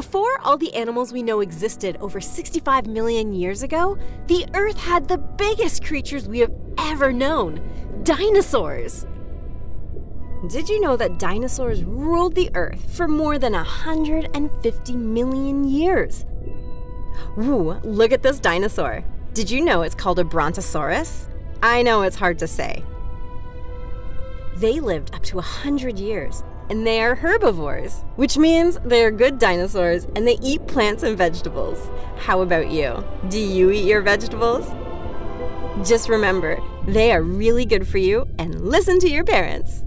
Before all the animals we know existed over 65 million years ago, the Earth had the biggest creatures we have ever known dinosaurs. Did you know that dinosaurs ruled the Earth for more than 150 million years? Ooh, look at this dinosaur. Did you know it's called a Brontosaurus? I know it's hard to say. They lived up to 100 years, and they are herbivores, which means they're good dinosaurs and they eat plants and vegetables. How about you? Do you eat your vegetables? Just remember, they are really good for you and listen to your parents.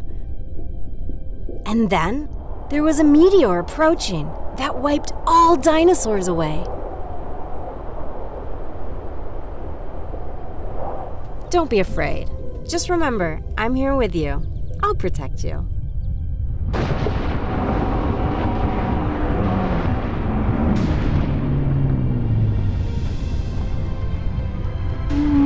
And then there was a meteor approaching that wiped all dinosaurs away. Don't be afraid. Just remember, I'm here with you. I'll protect you. Mm-hmm.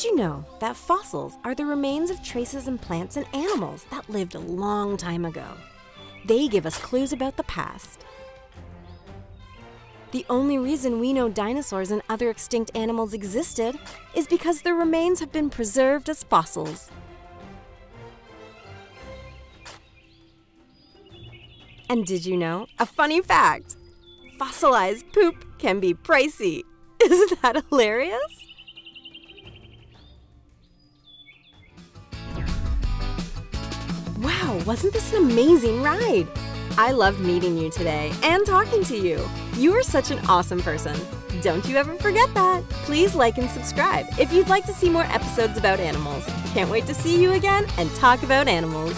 Did you know that fossils are the remains of traces in plants and animals that lived a long time ago? They give us clues about the past. The only reason we know dinosaurs and other extinct animals existed is because their remains have been preserved as fossils. And did you know? A funny fact fossilized poop can be pricey. Isn't that hilarious? Wow, wasn't this an amazing ride? I loved meeting you today and talking to you. You are such an awesome person. Don't you ever forget that. Please like and subscribe if you'd like to see more episodes about animals. Can't wait to see you again and talk about animals.